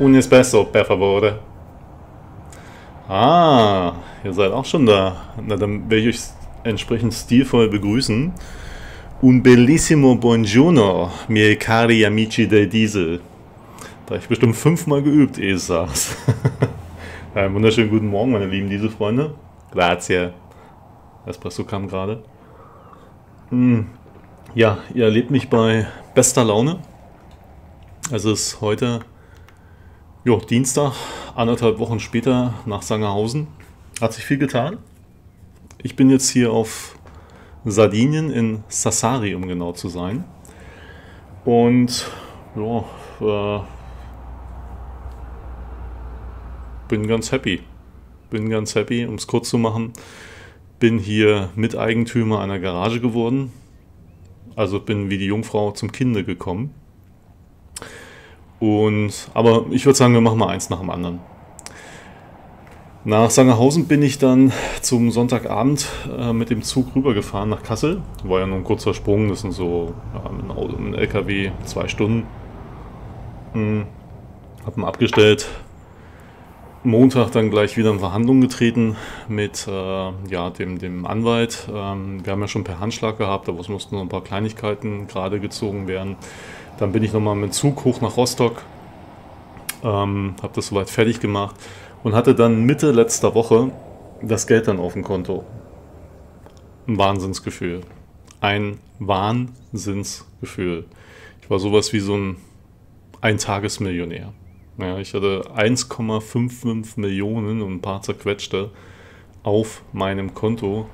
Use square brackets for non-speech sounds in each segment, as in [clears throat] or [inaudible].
Un espresso, per favore. Ah, ihr seid auch schon da. Na, dann werde ich euch entsprechend stilvoll begrüßen. Un bellissimo buongiorno, miei cari amici del Diesel. Da ich bestimmt fünfmal geübt, ehe es saß. [laughs] Einen wunderschönen guten Morgen, meine lieben Dieselfreunde. Grazie. Espresso kam gerade. Hm. Ja, ihr erlebt mich bei bester Laune. Es ist heute jo, Dienstag, anderthalb Wochen später nach Sangerhausen. Hat sich viel getan. Ich bin jetzt hier auf Sardinien in Sassari, um genau zu sein. Und ja, äh, bin ganz happy. Bin ganz happy, um es kurz zu machen. Bin hier Miteigentümer einer Garage geworden. Also bin wie die Jungfrau zum Kinde gekommen. Und, aber ich würde sagen, wir machen mal eins nach dem anderen. Nach Sangerhausen bin ich dann zum Sonntagabend äh, mit dem Zug rübergefahren nach Kassel. War ja nur ein kurzer Sprung, das sind so ja, ein, LKW, zwei Stunden. Hm, hab ihn abgestellt. Montag dann gleich wieder in Verhandlungen getreten mit äh, ja, dem, dem Anwalt. Ähm, wir haben ja schon per Handschlag gehabt, aber es mussten noch ein paar Kleinigkeiten gerade gezogen werden. Dann bin ich nochmal mit dem Zug hoch nach Rostock, ähm, habe das soweit fertig gemacht und hatte dann Mitte letzter Woche das Geld dann auf dem Konto. Ein Wahnsinnsgefühl. Ein Wahnsinnsgefühl. Ich war sowas wie so ein Eintagesmillionär. Ja, ich hatte 1,55 Millionen und ein paar zerquetschte auf meinem Konto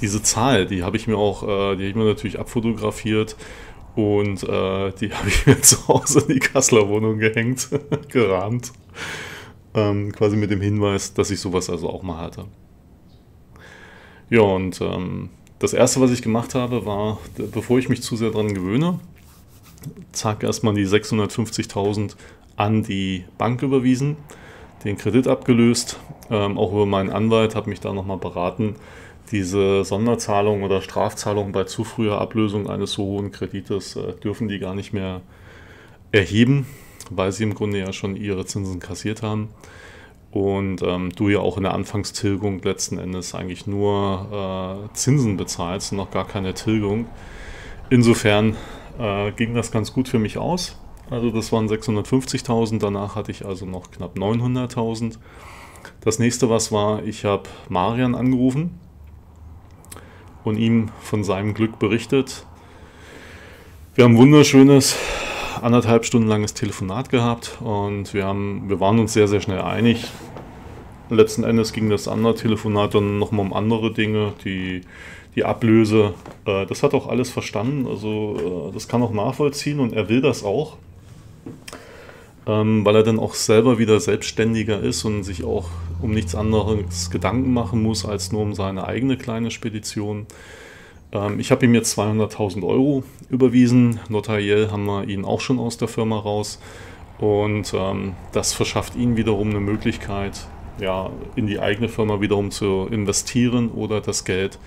diese Zahl, die habe ich mir auch, äh, die habe ich mir natürlich abfotografiert und äh, die [laughs] habe ich mir zu Hause in die Kasseler Wohnung gehängt, [laughs] gerahmt. Ähm, quasi mit dem Hinweis, dass ich sowas also auch mal hatte. Ja, und ähm, das erste, was ich gemacht habe, war, bevor ich mich zu sehr daran gewöhne, zack, erstmal die 650.000 an die Bank überwiesen, den Kredit abgelöst, ähm, auch über meinen Anwalt, habe mich da nochmal beraten, diese Sonderzahlung oder Strafzahlung bei zu früher Ablösung eines so hohen Kredites äh, dürfen die gar nicht mehr erheben, weil sie im Grunde ja schon ihre Zinsen kassiert haben. Und ähm, du ja auch in der Anfangstilgung letzten Endes eigentlich nur äh, Zinsen bezahlst und noch gar keine Tilgung. Insofern äh, ging das ganz gut für mich aus. Also das waren 650.000, danach hatte ich also noch knapp 900.000. Das nächste, was war, ich habe Marian angerufen und ihm von seinem Glück berichtet. Wir haben ein wunderschönes anderthalb Stunden langes Telefonat gehabt und wir, haben, wir waren uns sehr, sehr schnell einig. Letzten Endes ging das andere Telefonat dann nochmal um andere Dinge, die, die Ablöse. Äh, das hat auch alles verstanden, also äh, das kann auch nachvollziehen und er will das auch, ähm, weil er dann auch selber wieder selbstständiger ist und sich auch um nichts anderes Gedanken machen muss, als nur um seine eigene kleine Spedition. Ähm, ich habe ihm jetzt 200.000 Euro überwiesen. Notariell haben wir ihn auch schon aus der Firma raus. Und ähm, das verschafft ihm wiederum eine Möglichkeit, ja, in die eigene Firma wiederum zu investieren oder das Geld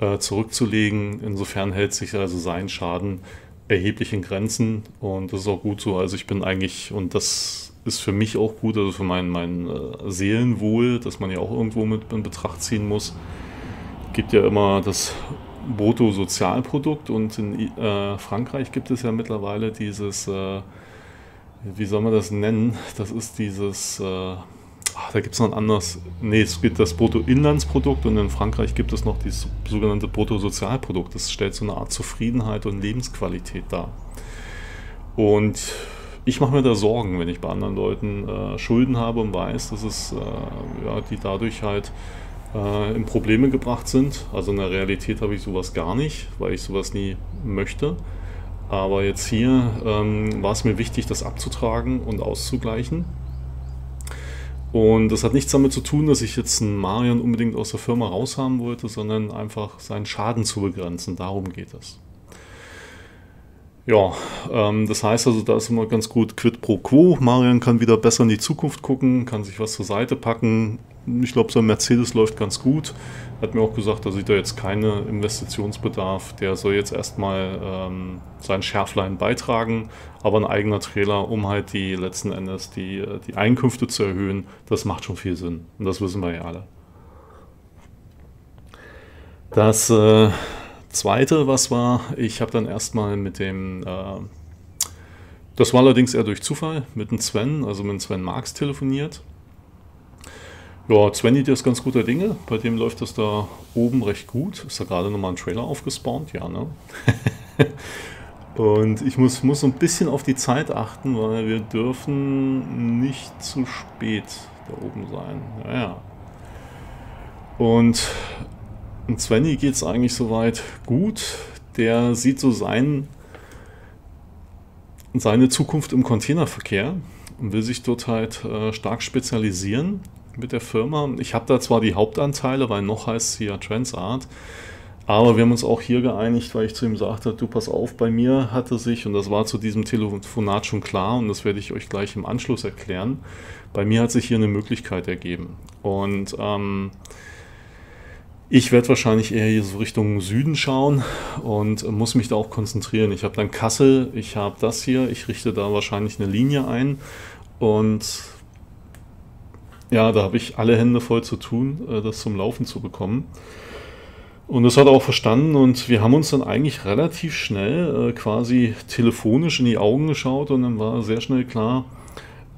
äh, zurückzulegen. Insofern hält sich also sein Schaden erheblich in Grenzen und das ist auch gut so. Also ich bin eigentlich, und das ist für mich auch gut, also für mein, mein äh, Seelenwohl, das man ja auch irgendwo mit in Betracht ziehen muss. Gibt ja immer das Bruttosozialprodukt und in äh, Frankreich gibt es ja mittlerweile dieses, äh, wie soll man das nennen? Das ist dieses, äh, ach, da gibt es noch ein anderes, nee, es gibt das Bruttoinlandsprodukt und in Frankreich gibt es noch dieses sogenannte Bruttosozialprodukt. Das stellt so eine Art Zufriedenheit und Lebensqualität dar. Und ich mache mir da Sorgen, wenn ich bei anderen Leuten äh, Schulden habe und weiß, dass es, äh, ja, die dadurch halt äh, in Probleme gebracht sind. Also in der Realität habe ich sowas gar nicht, weil ich sowas nie möchte. Aber jetzt hier ähm, war es mir wichtig, das abzutragen und auszugleichen. Und das hat nichts damit zu tun, dass ich jetzt einen Marian unbedingt aus der Firma raushaben wollte, sondern einfach seinen Schaden zu begrenzen. Darum geht es. Ja, ähm, das heißt also, da ist immer ganz gut quid pro quo. Marian kann wieder besser in die Zukunft gucken, kann sich was zur Seite packen. Ich glaube, sein Mercedes läuft ganz gut. Hat mir auch gesagt, da sieht er jetzt keinen Investitionsbedarf. Der soll jetzt erstmal ähm, sein Schärflein beitragen, aber ein eigener Trailer, um halt die letzten Endes die, die Einkünfte zu erhöhen, das macht schon viel Sinn. Und das wissen wir ja alle. Das äh, zweite, was war, ich habe dann erstmal mit dem, äh, das war allerdings eher durch Zufall, mit dem Sven, also mit dem Sven Marx telefoniert. Ja, Svenny, der ist ganz guter Dinge. Bei dem läuft das da oben recht gut. Ist da gerade nochmal ein Trailer aufgespawnt? Ja, ne? [laughs] Und ich muss, muss so ein bisschen auf die Zeit achten, weil wir dürfen nicht zu spät da oben sein. Ja, ja. Und und Svenny geht es eigentlich soweit gut. Der sieht so sein, seine Zukunft im Containerverkehr und will sich dort halt äh, stark spezialisieren mit der Firma. Ich habe da zwar die Hauptanteile, weil noch heißt es hier Transart, aber wir haben uns auch hier geeinigt, weil ich zu ihm sagte, du pass auf, bei mir hatte sich, und das war zu diesem Telefonat schon klar, und das werde ich euch gleich im Anschluss erklären, bei mir hat sich hier eine Möglichkeit ergeben. Und ähm, ich werde wahrscheinlich eher hier so Richtung Süden schauen und muss mich da auch konzentrieren. Ich habe dann Kassel, ich habe das hier, ich richte da wahrscheinlich eine Linie ein und ja, da habe ich alle Hände voll zu tun, äh, das zum Laufen zu bekommen. Und das hat er auch verstanden und wir haben uns dann eigentlich relativ schnell äh, quasi telefonisch in die Augen geschaut und dann war sehr schnell klar,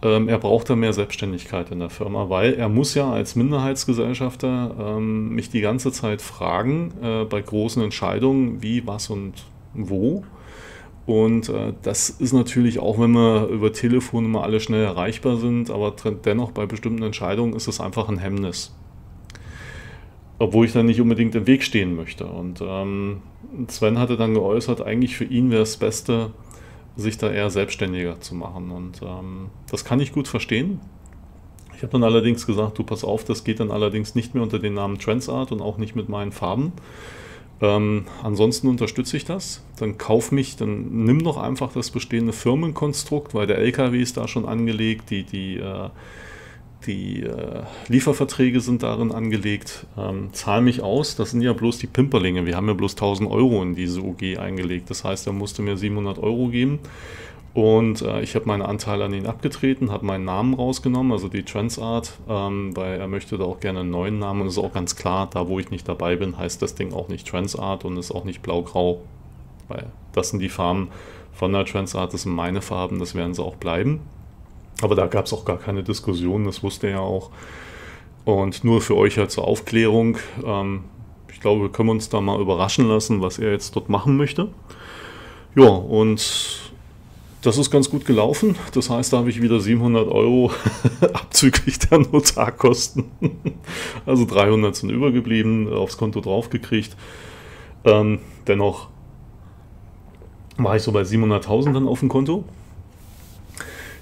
ähm, er braucht da mehr Selbstständigkeit in der Firma, weil er muss ja als Minderheitsgesellschafter ähm, mich die ganze Zeit fragen äh, bei großen Entscheidungen, wie, was und wo. Und äh, das ist natürlich auch, wenn wir über Telefon immer alle schnell erreichbar sind, aber dennoch bei bestimmten Entscheidungen ist es einfach ein Hemmnis. Obwohl ich da nicht unbedingt im Weg stehen möchte. Und ähm, Sven hatte dann geäußert, eigentlich für ihn wäre es das Beste, sich da eher selbstständiger zu machen. Und ähm, das kann ich gut verstehen. Ich habe dann allerdings gesagt, du pass auf, das geht dann allerdings nicht mehr unter dem Namen Transart und auch nicht mit meinen Farben. Ähm, ansonsten unterstütze ich das. Dann kauf mich, dann nimm doch einfach das bestehende Firmenkonstrukt, weil der LKW ist da schon angelegt, die, die äh, die äh, Lieferverträge sind darin angelegt. Ähm, zahl mich aus, das sind ja bloß die Pimperlinge. Wir haben ja bloß 1000 Euro in diese UG eingelegt. Das heißt, er musste mir 700 Euro geben. Und äh, ich habe meine Anteile an ihn abgetreten, habe meinen Namen rausgenommen, also die Transart, ähm, weil er möchte da auch gerne einen neuen Namen. Und es ist auch ganz klar, da wo ich nicht dabei bin, heißt das Ding auch nicht Transart und ist auch nicht blau-grau. Weil das sind die Farben von der Transart, das sind meine Farben, das werden sie auch bleiben. Aber da gab es auch gar keine Diskussion, das wusste er auch. Und nur für euch halt zur Aufklärung, ähm, ich glaube, wir können uns da mal überraschen lassen, was er jetzt dort machen möchte. Ja, und das ist ganz gut gelaufen. Das heißt, da habe ich wieder 700 Euro [laughs] abzüglich der Notarkosten. [laughs] also 300 sind übergeblieben, aufs Konto draufgekriegt. Ähm, dennoch war ich so bei 700.000 dann auf dem Konto.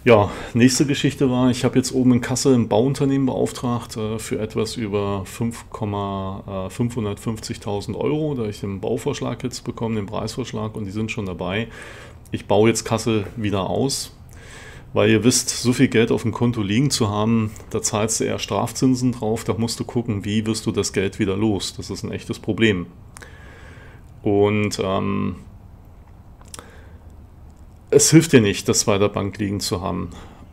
Ja, nächste Geschichte war, ich habe jetzt oben in Kassel ein Bauunternehmen beauftragt äh, für etwas über 5,550.000 äh, Euro. Da ich den Bauvorschlag jetzt bekommen, den Preisvorschlag und die sind schon dabei. Ich baue jetzt Kassel wieder aus, weil ihr wisst, so viel Geld auf dem Konto liegen zu haben, da zahlst du eher Strafzinsen drauf, da musst du gucken, wie wirst du das Geld wieder los. Das ist ein echtes Problem. Und ähm, es hilft dir nicht, das bei der Bank liegen zu haben.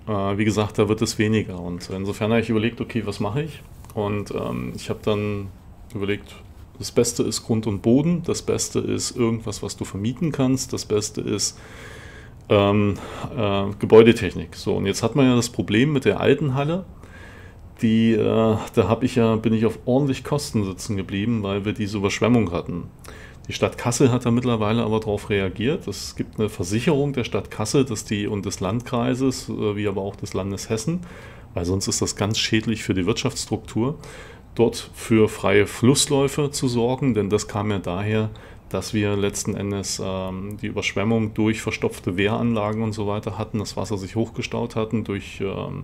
Äh, wie gesagt, da wird es weniger. Und insofern habe ich überlegt, okay, was mache ich? Und ähm, ich habe dann überlegt, das Beste ist Grund und Boden, das Beste ist irgendwas, was du vermieten kannst, das Beste ist ähm, äh, Gebäudetechnik. So, und jetzt hat man ja das Problem mit der alten Halle. Die, äh, da habe ich ja, bin ich auf ordentlich Kosten sitzen geblieben, weil wir diese Überschwemmung hatten. Die Stadt Kassel hat da mittlerweile aber darauf reagiert. Es gibt eine Versicherung der Stadt Kassel dass die, und des Landkreises, äh, wie aber auch des Landes Hessen, weil sonst ist das ganz schädlich für die Wirtschaftsstruktur, dort für freie Flussläufe zu sorgen, denn das kam ja daher, dass wir letzten Endes ähm, die Überschwemmung durch verstopfte Wehranlagen und so weiter hatten, das Wasser sich hochgestaut hatten durch ähm,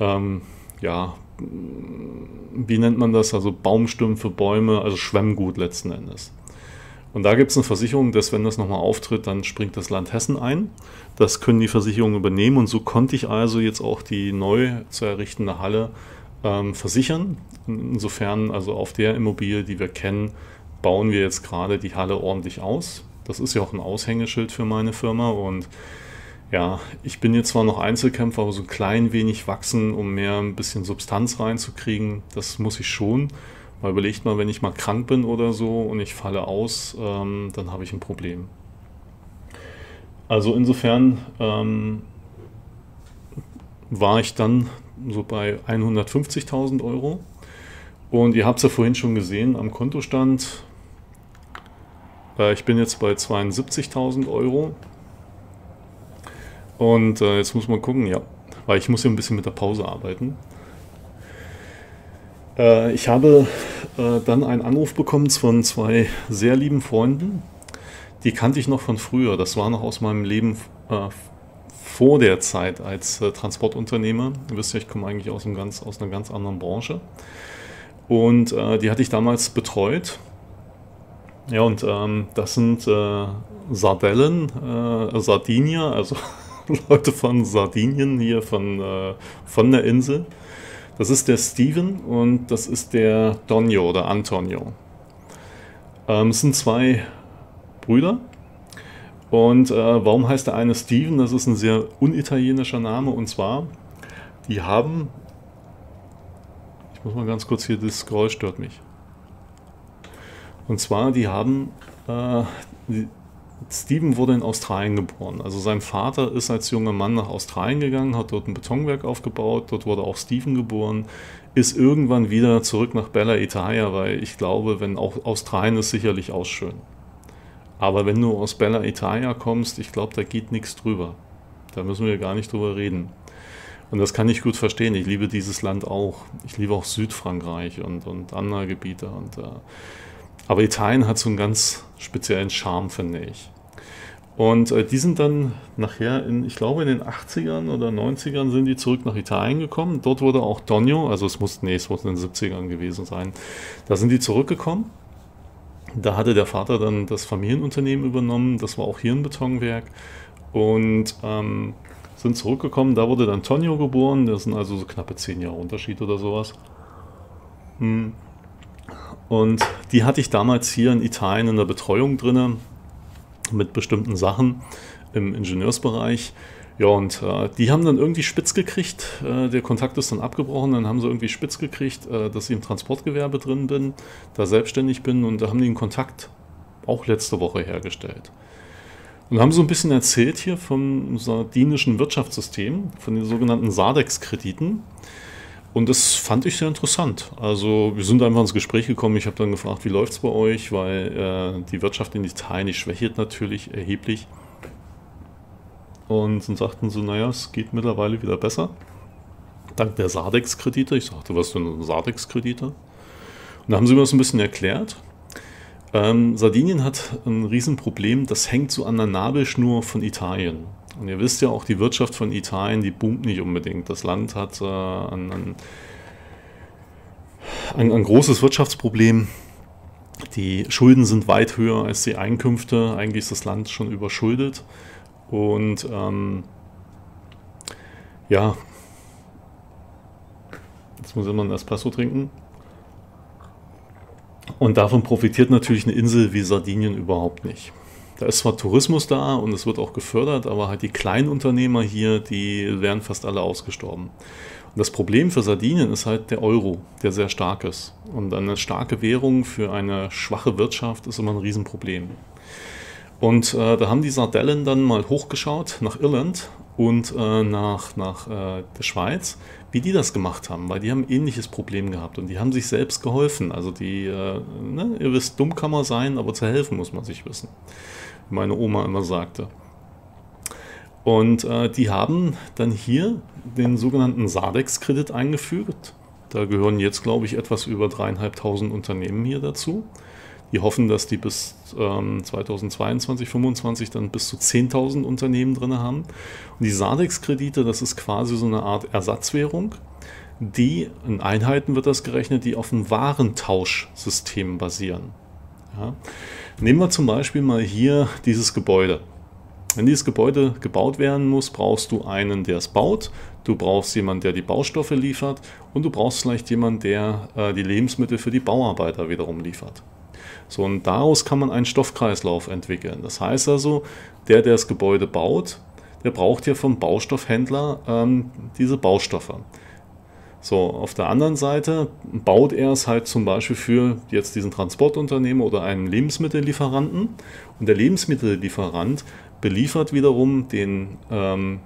ähm, ja, wie nennt man das? Also Baumstümpfe, Bäume, also Schwemmgut letzten Endes. Und da gibt es eine Versicherung, dass wenn das nochmal auftritt, dann springt das Land Hessen ein. Das können die Versicherungen übernehmen und so konnte ich also jetzt auch die neu zu errichtende Halle ähm, versichern. Insofern, also auf der Immobilie, die wir kennen, bauen wir jetzt gerade die Halle ordentlich aus. Das ist ja auch ein Aushängeschild für meine Firma und ja, ich bin jetzt zwar noch Einzelkämpfer, aber so ein klein wenig wachsen, um mehr ein bisschen Substanz reinzukriegen, das muss ich schon. Weil überlegt mal, wenn ich mal krank bin oder so und ich falle aus, ähm, dann habe ich ein Problem. Also insofern ähm, war ich dann so bei 150.000 Euro. Und ihr habt es ja vorhin schon gesehen am Kontostand. Äh, ich bin jetzt bei 72.000 Euro. Und äh, jetzt muss man gucken, ja, weil ich muss ja ein bisschen mit der Pause arbeiten. Äh, ich habe äh, dann einen Anruf bekommen von zwei sehr lieben Freunden. Die kannte ich noch von früher. Das war noch aus meinem Leben äh, vor der Zeit als äh, Transportunternehmer. Ihr wisst ja, ich komme eigentlich aus, einem ganz, aus einer ganz anderen Branche. Und äh, die hatte ich damals betreut. Ja, und ähm, das sind äh, Sardellen, äh, Sardinier, also [laughs] Leute von Sardinien hier von, äh, von der Insel. Das ist der Steven und das ist der Donio oder Antonio. Ähm, es sind zwei Brüder. Und äh, warum heißt der eine Steven? Das ist ein sehr unitalienischer Name. Und zwar, die haben. Ich muss mal ganz kurz hier, das Geräusch stört mich. Und zwar, die haben. Äh, die, Steven wurde in Australien geboren. Also sein Vater ist als junger Mann nach Australien gegangen, hat dort ein Betonwerk aufgebaut, dort wurde auch Steven geboren, ist irgendwann wieder zurück nach Bella Italia, weil ich glaube, wenn auch Australien ist sicherlich auch schön. Aber wenn du aus Bella Italia kommst, ich glaube, da geht nichts drüber. Da müssen wir gar nicht drüber reden. Und das kann ich gut verstehen. Ich liebe dieses Land auch. Ich liebe auch Südfrankreich und, und andere Gebiete. Und, äh, aber Italien hat so einen ganz speziellen Charme, finde ich. Und äh, die sind dann nachher, in, ich glaube in den 80ern oder 90ern sind die zurück nach Italien gekommen. Dort wurde auch Donio, also es muss, nee, es muss in den 70ern gewesen sein. Da sind die zurückgekommen da hatte der Vater dann das Familienunternehmen übernommen, das war auch hier ein Betonwerk und ähm, sind zurückgekommen. Da wurde dann Tonio geboren, das sind also so knappe zehn Jahre Unterschied oder sowas. Hm. Und die hatte ich damals hier in Italien in der Betreuung drin mit bestimmten Sachen im Ingenieursbereich. Ja, und äh, die haben dann irgendwie spitz gekriegt. Äh, der Kontakt ist dann abgebrochen. Dann haben sie irgendwie spitz gekriegt, äh, dass ich im Transportgewerbe drin bin, da selbstständig bin. Und da haben die einen Kontakt auch letzte Woche hergestellt. Und haben so ein bisschen erzählt hier vom sardinischen Wirtschaftssystem, von den sogenannten Sardex-Krediten. Und das fand ich sehr interessant. Also wir sind einfach ins Gespräch gekommen. Ich habe dann gefragt, wie läuft es bei euch, weil äh, die Wirtschaft in Italien schwächelt natürlich erheblich und dann sagten sie, naja, es geht mittlerweile wieder besser. Dank der Sardex-Kredite. Ich sagte, was für Sardex-Kredite? Und da haben sie mir das ein bisschen erklärt. Ähm, Sardinien hat ein Riesenproblem, das hängt so an der Nabelschnur von Italien. Und ihr wisst ja auch, die Wirtschaft von Italien, die boomt nicht unbedingt. Das Land hat äh, ein, ein, ein großes Wirtschaftsproblem. Die Schulden sind weit höher als die Einkünfte. Eigentlich ist das Land schon überschuldet. Und ähm, ja, jetzt muss ich mal ein Espresso trinken. Und davon profitiert natürlich eine Insel wie Sardinien überhaupt nicht. Da ist zwar Tourismus da und es wird auch gefördert, aber halt die Kleinunternehmer hier, die werden fast alle ausgestorben. Und das Problem für Sardinien ist halt der Euro, der sehr stark ist. Und eine starke Währung für eine schwache Wirtschaft ist immer ein Riesenproblem. Und äh, da haben die Sardellen dann mal hochgeschaut nach Irland und äh, nach, nach äh, der Schweiz, wie die das gemacht haben, weil die haben ein ähnliches Problem gehabt und die haben sich selbst geholfen. Also die, äh, ne, ihr wisst, dumm kann man sein, aber zu helfen muss man sich wissen, wie meine Oma immer sagte. Und äh, die haben dann hier den sogenannten Sadex-Kredit eingefügt. Da gehören jetzt, glaube ich, etwas über dreieinhalbtausend Unternehmen hier dazu. Die hoffen, dass die bis ähm, 2022, 2025 dann bis zu 10.000 Unternehmen drin haben. Und die Sadex-Kredite, das ist quasi so eine Art Ersatzwährung, die in Einheiten wird das gerechnet, die auf einem Warentauschsystem basieren. Ja. Nehmen wir zum Beispiel mal hier dieses Gebäude. Wenn dieses Gebäude gebaut werden muss, brauchst du einen, der es baut, du brauchst jemanden, der die Baustoffe liefert und du brauchst vielleicht jemanden, der äh, die Lebensmittel für die Bauarbeiter wiederum liefert. So, und daraus kann man einen Stoffkreislauf entwickeln. Das heißt also, der, der das Gebäude baut, der braucht ja vom Baustoffhändler ähm, diese Baustoffe. So, auf der anderen Seite baut er es halt zum Beispiel für jetzt diesen Transportunternehmer oder einen Lebensmittellieferanten. Und der Lebensmittellieferant beliefert wiederum den ähm,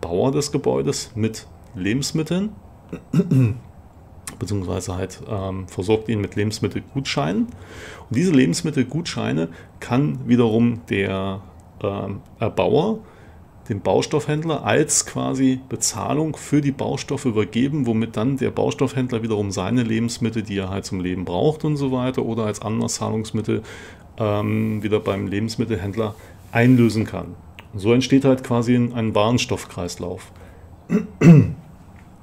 Bauer des Gebäudes mit Lebensmitteln, beziehungsweise halt ähm, versorgt ihn mit Lebensmittelgutscheinen. Und diese Lebensmittelgutscheine kann wiederum der ähm, Erbauer dem Baustoffhändler als quasi Bezahlung für die Baustoffe übergeben, womit dann der Baustoffhändler wiederum seine Lebensmittel, die er halt zum Leben braucht und so weiter, oder als anderes Zahlungsmittel ähm, wieder beim Lebensmittelhändler einlösen kann. So entsteht halt quasi ein Warenstoffkreislauf.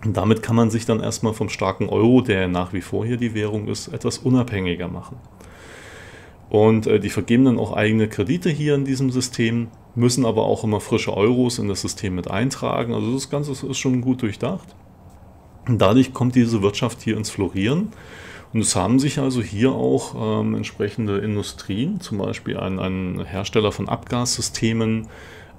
Und damit kann man sich dann erstmal vom starken Euro, der nach wie vor hier die Währung ist, etwas unabhängiger machen. Und äh, die vergeben dann auch eigene Kredite hier in diesem System, müssen aber auch immer frische Euros in das System mit eintragen. Also das Ganze ist schon gut durchdacht. Und dadurch kommt diese Wirtschaft hier ins Florieren. Und es haben sich also hier auch ähm, entsprechende Industrien, zum Beispiel ein, ein Hersteller von Abgassystemen,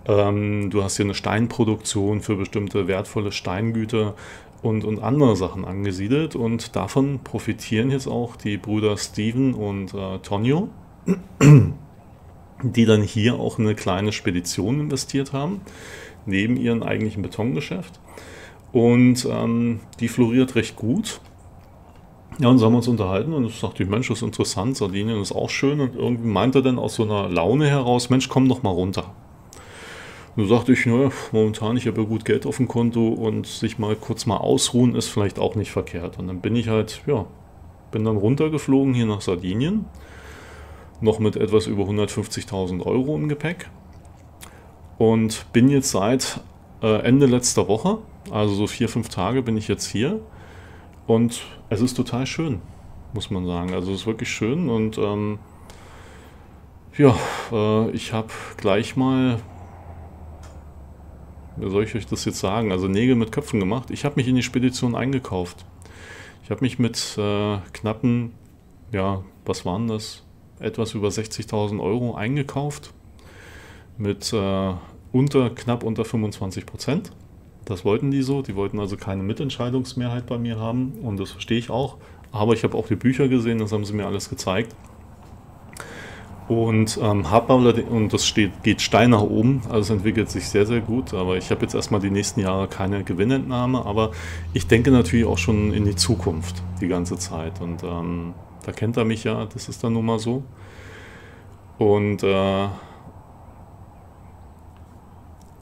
ähm, du hast hier eine Steinproduktion für bestimmte wertvolle Steingüter und, und andere Sachen angesiedelt. Und davon profitieren jetzt auch die Brüder Steven und äh, Tonio, [clears throat] die dann hier auch eine kleine Spedition investiert haben, neben ihrem eigentlichen Betongeschäft. Und ähm, die floriert recht gut. Ja, und so haben wir uns unterhalten und ich sagte, Mensch, das ist interessant, Sardinien ist auch schön. Und irgendwie meinte er dann aus so einer Laune heraus, Mensch, komm doch mal runter. Da sagte ich, naja, momentan, ich habe ja gut Geld auf dem Konto und sich mal kurz mal ausruhen ist vielleicht auch nicht verkehrt. Und dann bin ich halt, ja, bin dann runtergeflogen hier nach Sardinien, noch mit etwas über 150.000 Euro im Gepäck und bin jetzt seit äh, Ende letzter Woche, also so vier, fünf Tage bin ich jetzt hier und es ist total schön, muss man sagen. Also es ist wirklich schön und ähm, ja, äh, ich habe gleich mal wie soll ich euch das jetzt sagen? Also Nägel mit Köpfen gemacht. Ich habe mich in die Spedition eingekauft. Ich habe mich mit äh, knappen, ja, was waren das? Etwas über 60.000 Euro eingekauft. Mit äh, unter, knapp unter 25 Prozent. Das wollten die so. Die wollten also keine Mitentscheidungsmehrheit bei mir haben. Und das verstehe ich auch. Aber ich habe auch die Bücher gesehen, das haben sie mir alles gezeigt. Und ähm, habe und das steht, geht steil nach oben, also entwickelt sich sehr, sehr gut. Aber ich habe jetzt erstmal die nächsten Jahre keine Gewinnentnahme, aber ich denke natürlich auch schon in die Zukunft die ganze Zeit. Und ähm, da kennt er mich ja, das ist dann nun mal so. Und äh,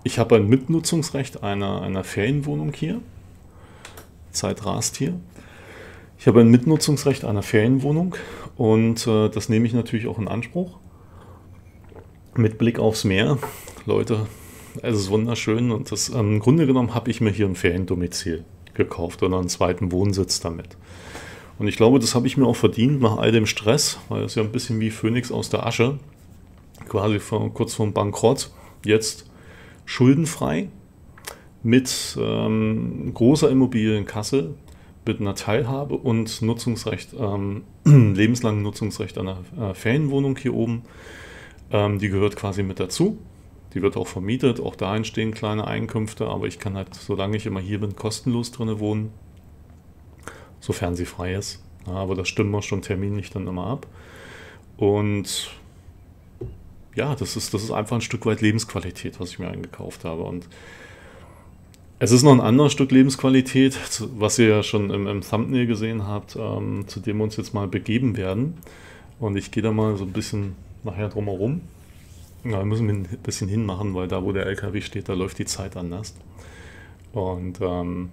ich habe ein Mitnutzungsrecht einer, einer Ferienwohnung hier. Zeit rast hier. Ich habe ein Mitnutzungsrecht einer Ferienwohnung und äh, das nehme ich natürlich auch in Anspruch. Mit Blick aufs Meer. Leute, es ist wunderschön und das, ähm, im Grunde genommen habe ich mir hier ein Feriendomizil gekauft oder einen zweiten Wohnsitz damit. Und ich glaube, das habe ich mir auch verdient nach all dem Stress, weil es ja ein bisschen wie Phönix aus der Asche, quasi vor, kurz vorm Bankrott, jetzt schuldenfrei mit ähm, großer Immobilienkasse, mit einer Teilhabe und Nutzungsrecht, ähm, [clears throat] lebenslangen Nutzungsrecht einer äh, Ferienwohnung hier oben. Ähm, die gehört quasi mit dazu. Die wird auch vermietet, auch da entstehen kleine Einkünfte, aber ich kann halt, solange ich immer hier bin, kostenlos drin wohnen, sofern sie frei ist. Ja, aber das stimmen wir schon terminlich dann immer ab. Und ja, das ist, das ist einfach ein Stück weit Lebensqualität, was ich mir eingekauft habe. Und es ist noch ein anderes Stück Lebensqualität, was ihr ja schon im, im Thumbnail gesehen habt, ähm, zu dem wir uns jetzt mal begeben werden. Und ich gehe da mal so ein bisschen nachher drumherum. Ja, wir müssen ein bisschen hinmachen, weil da, wo der LKW steht, da läuft die Zeit anders. Und ähm,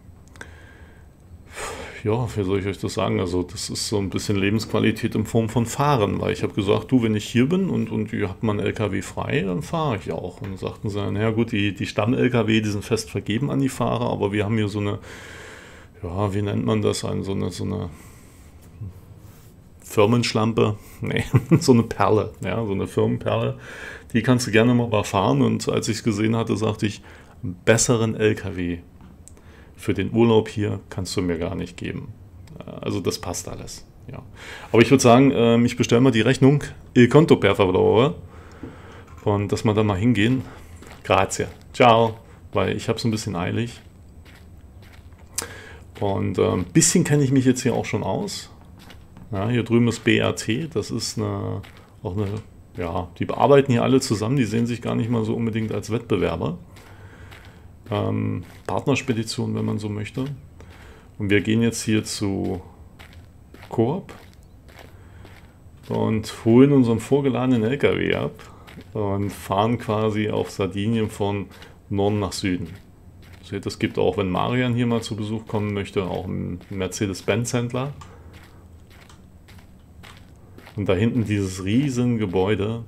ja, wie soll ich euch das sagen? Also, das ist so ein bisschen Lebensqualität in Form von Fahren, weil ich habe gesagt, du, wenn ich hier bin und, und ihr habt mal einen LKW frei, dann fahre ich auch. Und sagten sie, naja gut, die, die Stamm-LKW, die sind fest vergeben an die Fahrer, aber wir haben hier so eine, ja, wie nennt man das, ein, so eine, so eine Firmenschlampe, [laughs] nee, so eine Perle, ja, so eine Firmenperle. Die kannst du gerne mal fahren und als ich es gesehen hatte, sagte ich, besseren LKW für den Urlaub hier kannst du mir gar nicht geben. Also das passt alles. Ja. Aber ich würde sagen, ähm, ich bestelle mal die Rechnung. Il conto per favore. Und dass wir da mal hingehen. Grazie. Ciao. Weil ich habe es ein bisschen eilig. Und ein ähm, bisschen kenne ich mich jetzt hier auch schon aus. Ja, hier drüben ist BRT. Das ist eine, auch eine, ja, die bearbeiten hier alle zusammen. Die sehen sich gar nicht mal so unbedingt als Wettbewerber. Ähm, Partnerspedition, wenn man so möchte. Und wir gehen jetzt hier zu Coop und holen unseren vorgeladenen LKW ab und fahren quasi auf Sardinien von Norden nach Süden. Seht, es gibt auch, wenn Marian hier mal zu Besuch kommen möchte, auch einen Mercedes-Benz-Händler. Und da hinten dieses riesen Gebäude,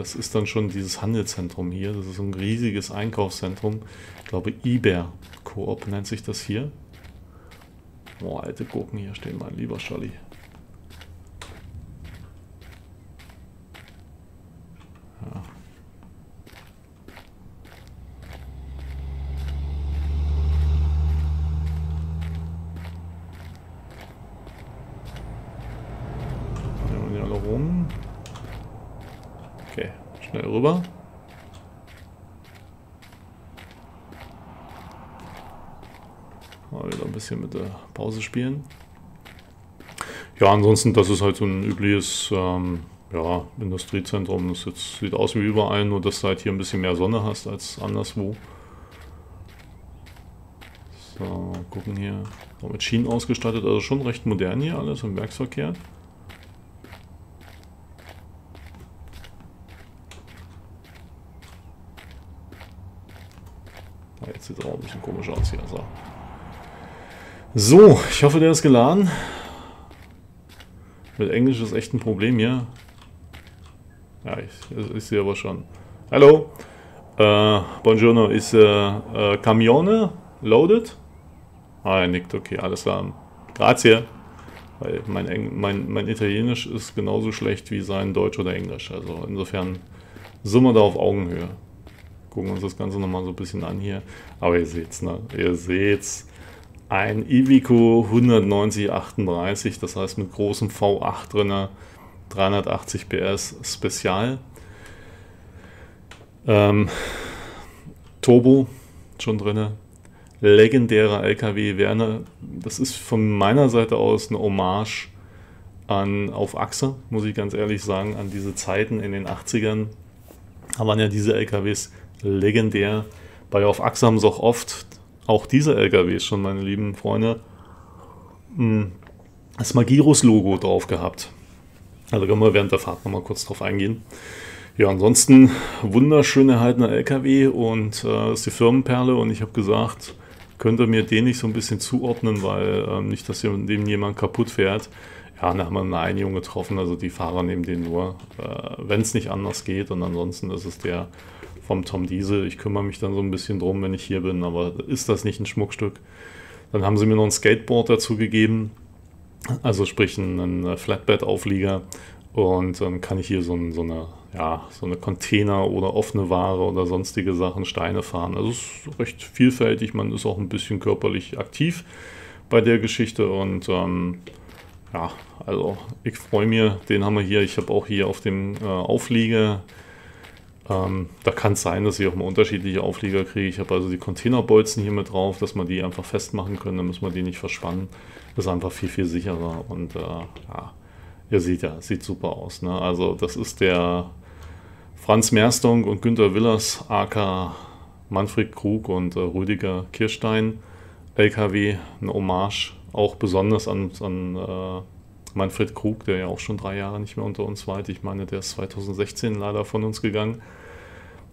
das ist dann schon dieses Handelszentrum hier. Das ist ein riesiges Einkaufszentrum. Ich glaube, Iber Coop nennt sich das hier. Boah, alte Gurken hier stehen, mein lieber Scholli. Ja. Nehmen wir die alle rum. Okay, schnell rüber. Mal wieder ein bisschen mit der Pause spielen. Ja, ansonsten, das ist halt so ein übliches ähm, ja, Industriezentrum. Das jetzt, sieht aus wie überall, nur dass du halt hier ein bisschen mehr Sonne hast als anderswo. So, gucken hier. Auch mit Schienen ausgestattet, also schon recht modern hier alles im Werksverkehr. Jetzt sieht es auch ein bisschen komisch aus hier. So. So, ich hoffe, der ist geladen. Mit Englisch ist echt ein Problem hier. Ja, ich, ich sehe aber schon. Hallo. Uh, buongiorno, ist uh, uh, Camione loaded? Ah, er nickt, okay, alles klar. Grazie. Weil mein, Eng mein, mein Italienisch ist genauso schlecht wie sein Deutsch oder Englisch. Also insofern sind wir da auf Augenhöhe. Gucken uns das Ganze nochmal so ein bisschen an hier. Aber ihr seht's, ne? Ihr seht's ein Ivico 19038, das heißt mit großem V8 drin, 380 PS Spezial. Ähm, Turbo schon drin. Legendärer LKW Werner. Das ist von meiner Seite aus eine Hommage an auf Achse, muss ich ganz ehrlich sagen, an diese Zeiten in den 80ern. Da waren ja diese LKWs legendär. Bei auf Achse haben sie auch oft auch diese LKWs schon, meine lieben Freunde, hm, das Magirus-Logo drauf gehabt. Also können wir während der Fahrt nochmal kurz drauf eingehen. Ja, ansonsten wunderschön erhaltener LKW und äh, ist die Firmenperle und ich habe gesagt, könnt ihr mir den nicht so ein bisschen zuordnen, weil äh, nicht, dass hier dem jemand kaputt fährt. Ja, da haben wir eine Einigung getroffen, also die Fahrer nehmen den nur, äh, wenn es nicht anders geht und ansonsten ist es der vom Tom Diesel. Ich kümmere mich dann so ein bisschen drum, wenn ich hier bin, aber ist das nicht ein Schmuckstück? Dann haben sie mir noch ein Skateboard dazu gegeben, also sprich einen Flatbed-Auflieger und dann kann ich hier so, ein, so, eine, ja, so eine Container oder offene Ware oder sonstige Sachen, Steine fahren. Also es ist recht vielfältig, man ist auch ein bisschen körperlich aktiv bei der Geschichte und ähm, ja, also ich freue mich, den haben wir hier. Ich habe auch hier auf dem äh, Auflieger ähm, da kann es sein, dass ich auch mal unterschiedliche Auflieger kriege. Ich habe also die Containerbolzen hier mit drauf, dass man die einfach festmachen können, dann muss man die nicht verspannen. Das ist einfach viel, viel sicherer und äh, ja, ihr seht ja, sieht super aus. Ne? Also das ist der Franz Merstonk und Günter Willers, AK Manfred Krug und äh, Rüdiger Kirstein LKW, eine Hommage, auch besonders an, an äh, Manfred Krug, der ja auch schon drei Jahre nicht mehr unter uns weilt. Ich meine, der ist 2016 leider von uns gegangen.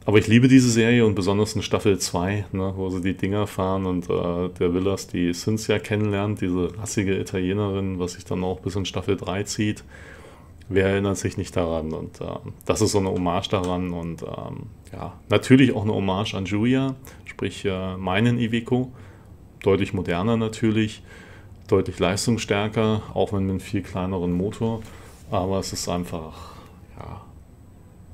Aber ich liebe diese Serie und besonders in Staffel 2, ne, wo sie die Dinger fahren und äh, der Villas die Cynthia kennenlernt, diese rassige Italienerin, was sich dann auch bis in Staffel 3 zieht. Wer erinnert sich nicht daran? Und äh, das ist so eine Hommage daran und ähm, ja, natürlich auch eine Hommage an Julia, sprich äh, meinen Iveco. Deutlich moderner natürlich, deutlich leistungsstärker, auch wenn mit einem viel kleineren Motor. Aber es ist einfach, ja,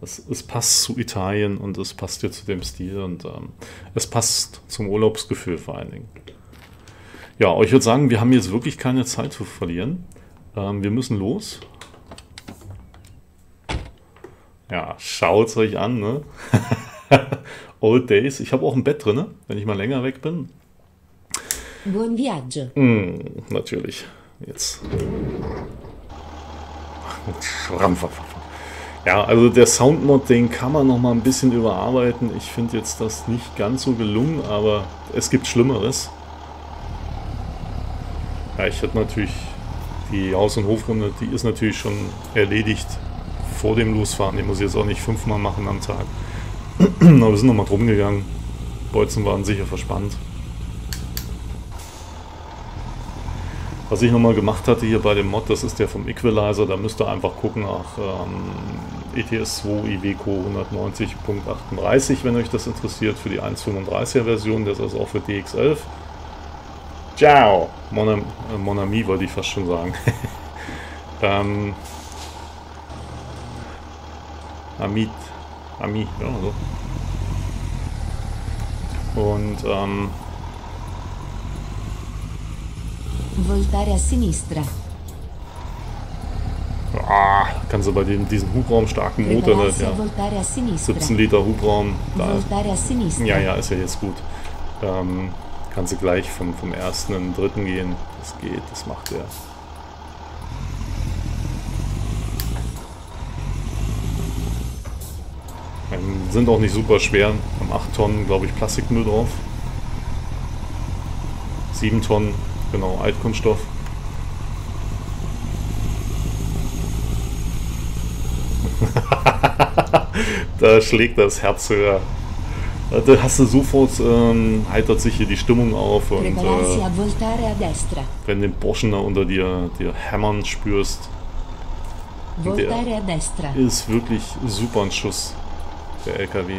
es, es passt zu Italien und es passt hier zu dem Stil und ähm, es passt zum Urlaubsgefühl vor allen Dingen. Ja, ich würde sagen, wir haben jetzt wirklich keine Zeit zu verlieren. Ähm, wir müssen los. Ja, schaut es euch an, ne? [laughs] Old Days. Ich habe auch ein Bett drin, ne? wenn ich mal länger weg bin. Buon viaggio. Mm, natürlich. Jetzt. Ja, also der Soundmod, den kann man noch mal ein bisschen überarbeiten. Ich finde jetzt das nicht ganz so gelungen, aber es gibt Schlimmeres. Ja, ich hätte natürlich die Haus- und Hofrunde, die ist natürlich schon erledigt vor dem Losfahren. Die muss ich jetzt auch nicht fünfmal machen am Tag. [clears throat] Aber wir sind nochmal drum gegangen. Bolzen waren sicher verspannt. Was ich nochmal gemacht hatte hier bei dem Mod, das ist der vom Equalizer, da müsst ihr einfach gucken nach ähm, ETS2 IWCO 190.38, wenn euch das interessiert, für die 1.35er Version, das ist auch für DX11. Ciao! Mon, äh, ami wollte ich fast schon sagen. [laughs] ähm, Amit, Ami, ja so. Und ähm, Voltare a sinistra. ah, kannst du bei dem, diesem Hubraumstarken Motor, a ja, voltare a sinistra. 17 Liter Hubraum, da, ja, ja, ist ja jetzt gut. Ähm, kannst du gleich vom, vom ersten in den dritten gehen. Das geht, das macht er. Ähm, sind auch nicht super schwer. Haben 8 Tonnen, glaube ich, Plastikmüll drauf. 7 Tonnen, genau, Altkunststoff. [laughs] da schlägt das Herz höher. Da hast du sofort, ähm, heitert sich hier die Stimmung auf und äh, wenn den Burschen da unter dir, dir hämmern spürst, destra. ist wirklich super ein Schuss, der LKW.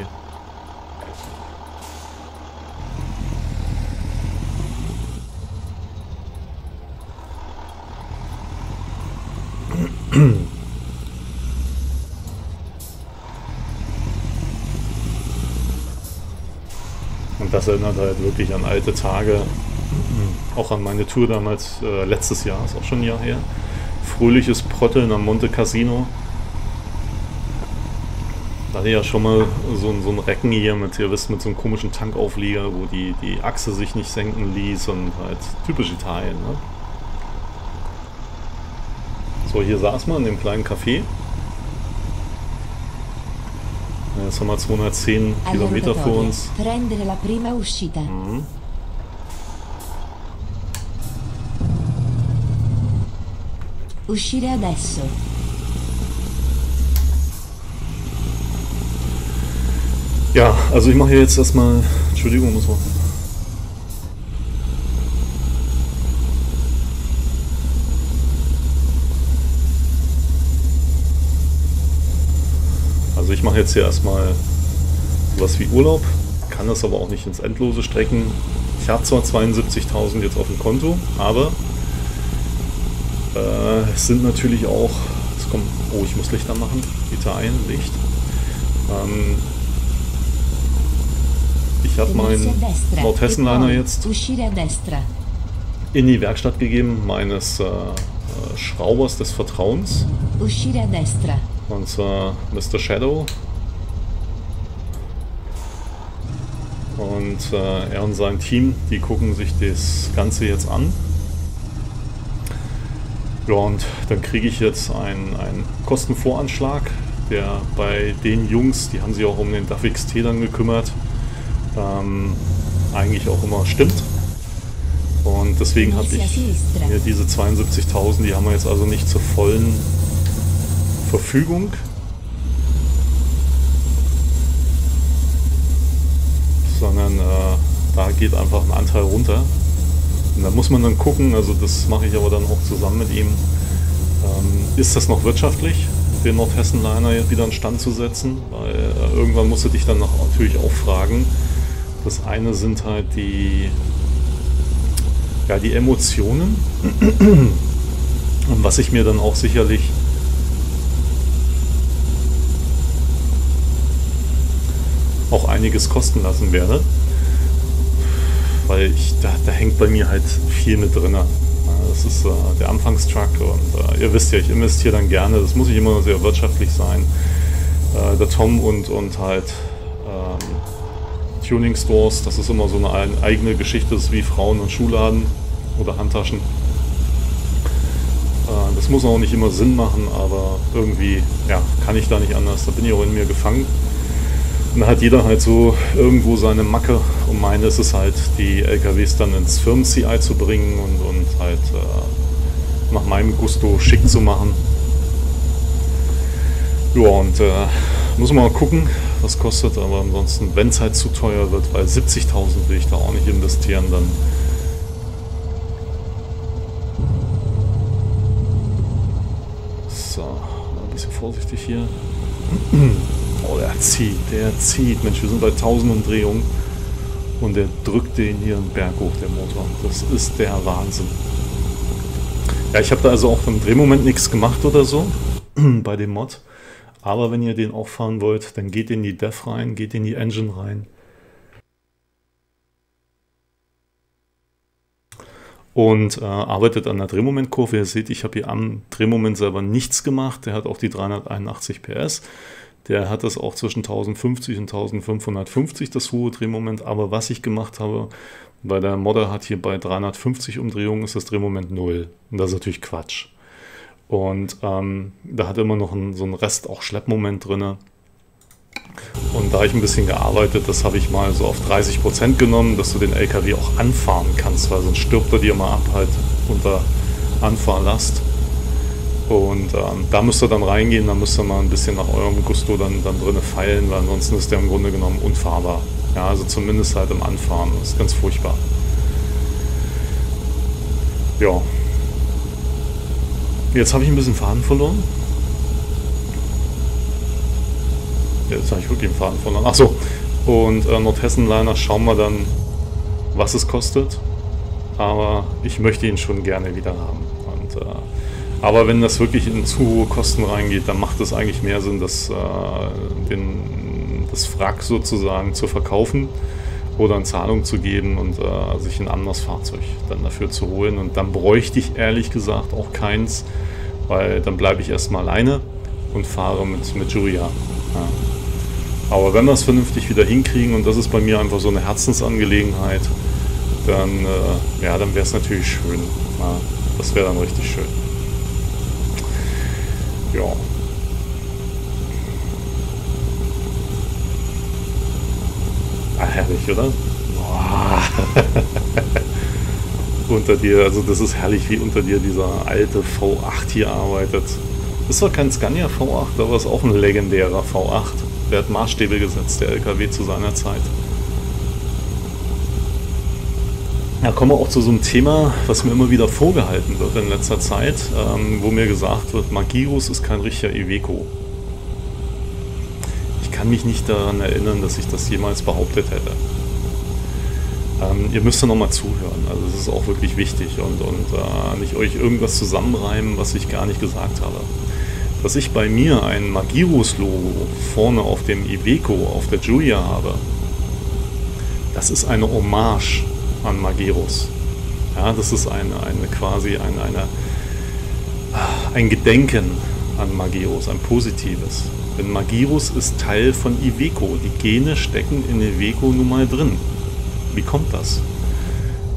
Und das erinnert halt wirklich an alte Tage. Auch an meine Tour damals, äh, letztes Jahr, ist auch schon ein Jahr her. Fröhliches Protteln am Monte Casino. Da hatte ich ja schon mal so, so ein Recken hier mit, ihr wisst, mit so einem komischen Tankauflieger, wo die, die Achse sich nicht senken ließ und halt typisch Italien. Ne? So, hier saß man in dem kleinen Café. Ja, Jetzt haben wir 210 Kilometer vor uns. Prendere la prima uscita. Mhm. Uscire adesso. Ja, also ich mache hier jetzt erstmal. Entschuldigung, muss man. Mache jetzt hier erstmal sowas wie Urlaub, kann das aber auch nicht ins Endlose strecken. Ich habe zwar 72.000 jetzt auf dem Konto, aber äh, es sind natürlich auch, es kommt, oh ich muss Lichter machen, Italien, Licht. Ähm, ich habe meinen. Nordhessenliner jetzt in die Werkstatt gegeben, meines äh, äh, Schraubers des Vertrauens. Uscire a destra. Und zwar Mr. Shadow. Und äh, er und sein Team, die gucken sich das Ganze jetzt an. Ja, und dann kriege ich jetzt einen, einen Kostenvoranschlag, der bei den Jungs, die haben sich auch um den DAF XT dann gekümmert, ähm, eigentlich auch immer stimmt. Und deswegen habe ich mir diese 72.000, die haben wir jetzt also nicht zur vollen Verfügung. Sondern äh, da geht einfach ein Anteil runter. Und da muss man dann gucken, also das mache ich aber dann auch zusammen mit ihm, ähm, ist das noch wirtschaftlich, den Nordhessen-Liner wieder in Stand zu setzen? Weil äh, irgendwann musst du dich dann natürlich auch fragen. Das eine sind halt die, ja, die Emotionen. Und was ich mir dann auch sicherlich auch einiges kosten lassen werde. Weil ich, da, da hängt bei mir halt viel mit drin. Das ist äh, der Anfangstruck und äh, ihr wisst ja, ich investiere dann gerne. Das muss nicht immer sehr wirtschaftlich sein. Äh, der Tom und, und halt ähm, Tuning Stores, das ist immer so eine eigene Geschichte, das ist wie Frauen- und Schuhladen oder Handtaschen. Äh, das muss auch nicht immer Sinn machen, aber irgendwie ja, kann ich da nicht anders. Da bin ich auch in mir gefangen. Und da hat jeder halt so irgendwo seine Macke. Und meine ist es halt, die LKWs dann ins Firmen-CI zu bringen und, und halt äh, nach meinem Gusto schick zu machen. Ja, und äh, muss man mal gucken, was kostet. Aber ansonsten, wenn es halt zu teuer wird, weil 70.000 will ich da auch nicht investieren, dann So, ein bisschen vorsichtig hier. Der zieht, der zieht. Mensch, wir sind bei 1000 Umdrehungen. Und der drückt den hier einen Berg hoch, der Motor. Das ist der Wahnsinn. Ja, ich habe da also auch im Drehmoment nichts gemacht oder so [clears throat] bei dem Mod. Aber wenn ihr den auch fahren wollt, dann geht in die Dev rein, geht in die Engine rein. und äh, arbeitet an der Drehmomentkurve. Ihr seht, ich habe hier am Drehmoment selber nichts gemacht. Der hat auch die 381 PS. Der hat das auch zwischen 1050 und 1550, das hohe Drehmoment. Aber was ich gemacht habe, weil der Modder hat hier bei 350 Umdrehungen ist das Drehmoment 0. Und das ist natürlich Quatsch. Und ähm, da hat immer noch ein, so ein Rest auch Schleppmoment drin. Und da ich ein bisschen gearbeitet, das habe ich mal so auf 30% genommen, dass du den LKW auch anfahren kannst, weil sonst stirbt er dir mal ab halt unter Anfahrlast. Und ähm, da müsst ihr dann reingehen, da müsst ihr mal ein bisschen nach eurem Gusto dann, dann drinne feilen, weil ansonsten ist der im Grunde genommen unfahrbar. Ja, also zumindest halt im Anfahren. Das ist ganz furchtbar. Ja. Jetzt habe ich ein bisschen Faden verloren. Jetzt habe ich wirklich den Faden verloren. Achso. Und äh, Nordhessen-Liner schauen wir dann, was es kostet. Aber ich möchte ihn schon gerne wieder haben. Und äh, aber wenn das wirklich in zu hohe Kosten reingeht, dann macht es eigentlich mehr Sinn, das, äh, das Wrack sozusagen zu verkaufen oder in Zahlung zu geben und äh, sich ein anderes Fahrzeug dann dafür zu holen. Und dann bräuchte ich ehrlich gesagt auch keins, weil dann bleibe ich erstmal alleine und fahre mit, mit Julia. Ja. Aber wenn wir es vernünftig wieder hinkriegen, und das ist bei mir einfach so eine Herzensangelegenheit, dann, äh, ja, dann wäre es natürlich schön. Ja, das wäre dann richtig schön. Ja. Ah, herrlich, oder? [laughs] unter dir, also das ist herrlich, wie unter dir dieser alte V8 hier arbeitet. Ist zwar kein Scania V8, aber ist auch ein legendärer V8. Der hat Maßstäbe gesetzt, der LKW zu seiner Zeit. Ja, kommen wir auch zu so einem Thema, was mir immer wieder vorgehalten wird in letzter Zeit, ähm, wo mir gesagt wird, Magirus ist kein richtiger Iveco. Ich kann mich nicht daran erinnern, dass ich das jemals behauptet hätte. Ähm, ihr müsst da nochmal zuhören, also das ist auch wirklich wichtig und, und äh, nicht euch irgendwas zusammenreimen, was ich gar nicht gesagt habe. Dass ich bei mir ein Magirus-Logo vorne auf dem Iveco, auf der Julia habe, das ist eine Hommage an Mageros. Ja, das ist eine, eine quasi ein, eine, ein Gedenken an Mageros, ein positives. Denn Magirus ist Teil von Iveco. Die Gene stecken in Iveco nun mal drin. Wie kommt das?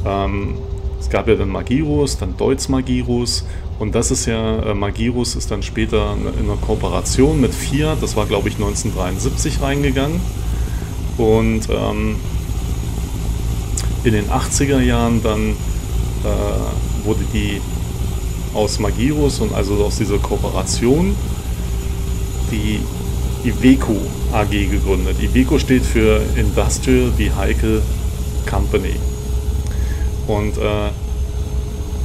Ähm, es gab ja dann Magirus, dann Deutz Magirus und das ist ja, äh, Magirus ist dann später in einer Kooperation mit Fiat, das war glaube ich 1973 reingegangen und ähm, in den 80er Jahren dann äh, wurde die aus Magirus und also aus dieser Kooperation die Iveco AG gegründet. Iveco steht für Industrial Vehicle Company. Und äh,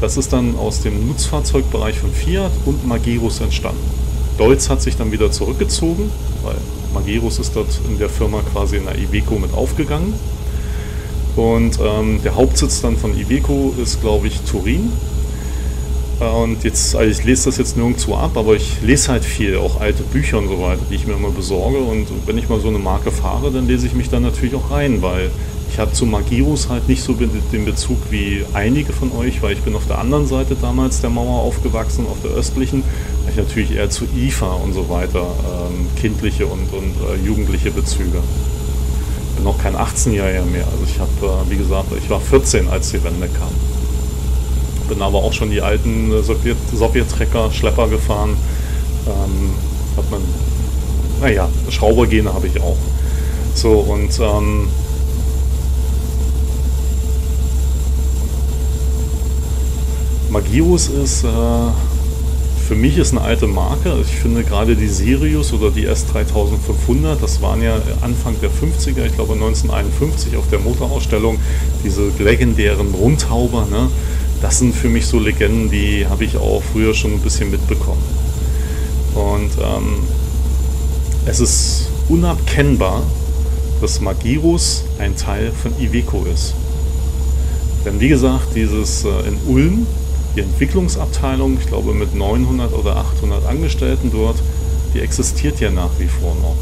das ist dann aus dem Nutzfahrzeugbereich von Fiat und Magirus entstanden. Deutz hat sich dann wieder zurückgezogen, weil Magirus ist dort in der Firma quasi in der Iveco mit aufgegangen. Und ähm, der Hauptsitz dann von Iveco ist, glaube ich, Turin. Und jetzt, also ich lese das jetzt nirgendwo ab, aber ich lese halt viel, auch alte Bücher und so weiter, die ich mir immer besorge. Und wenn ich mal so eine Marke fahre, dann lese ich mich dann natürlich auch rein, weil ich habe zu Magirus halt nicht so den Bezug wie einige von euch, weil ich bin auf der anderen Seite damals der Mauer aufgewachsen, auf der östlichen, weil ich natürlich eher zu IFA und so weiter, ähm, kindliche und, und äh, jugendliche Bezüge. Auch kein 18-Jähriger mehr, also ich habe, äh, wie gesagt, ich war 14, als die Wende kam bin aber auch schon die alten Sowjet, Sowjet-Trecker, Schlepper gefahren. Ähm, hat man, naja, Schraubergene habe ich auch. So, und ähm, Magirus ist, äh, für mich ist eine alte Marke. Ich finde gerade die Sirius oder die S3500, das waren ja Anfang der 50er, ich glaube 1951 auf der Motorausstellung, diese legendären Rundhauber, ne? das sind für mich so Legenden, die habe ich auch früher schon ein bisschen mitbekommen. Und ähm, es ist unabkennbar, dass Magirus ein Teil von Iveco ist. Denn wie gesagt, dieses äh, in Ulm, die Entwicklungsabteilung, ich glaube mit 900 oder 800 Angestellten dort, die existiert ja nach wie vor noch.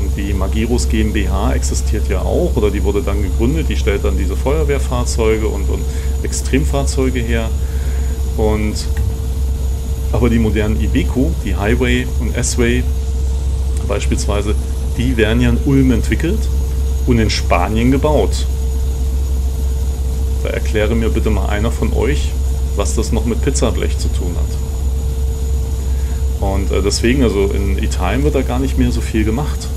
Und die Magirus GmbH existiert ja auch oder die wurde dann gegründet, die stellt dann diese Feuerwehrfahrzeuge und, und Extremfahrzeuge her. Und aber die modernen Iveco, die Highway und S-Way beispielsweise, die werden ja in Ulm entwickelt und in Spanien gebaut. Da erkläre mir bitte mal einer von euch, was das noch mit Pizzablech zu tun hat. Und äh, deswegen, also in Italien wird da gar nicht mehr so viel gemacht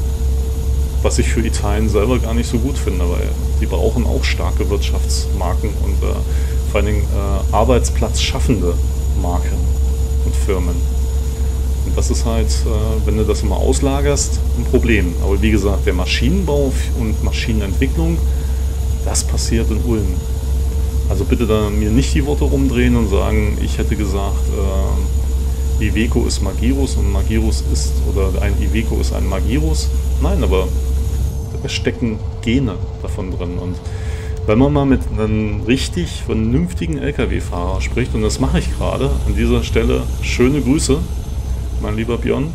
was ich für Italien selber gar nicht so gut finde, weil die brauchen auch starke Wirtschaftsmarken und äh, vor allen Dingen äh, arbeitsplatzschaffende Marken und Firmen. Und das ist halt, äh, wenn du das immer auslagerst, ein Problem. Aber wie gesagt, der Maschinenbau und Maschinenentwicklung, das passiert in Ulm. Also bitte da mir nicht die Worte rumdrehen und sagen, ich hätte gesagt, äh, Iveco ist Magirus und Magirus ist, oder ein Iveco ist ein Magirus. Nein, aber es stecken Gene davon drin. Und wenn man mal mit einem richtig vernünftigen Lkw-Fahrer spricht, und das mache ich gerade an dieser Stelle, schöne Grüße, mein lieber Björn.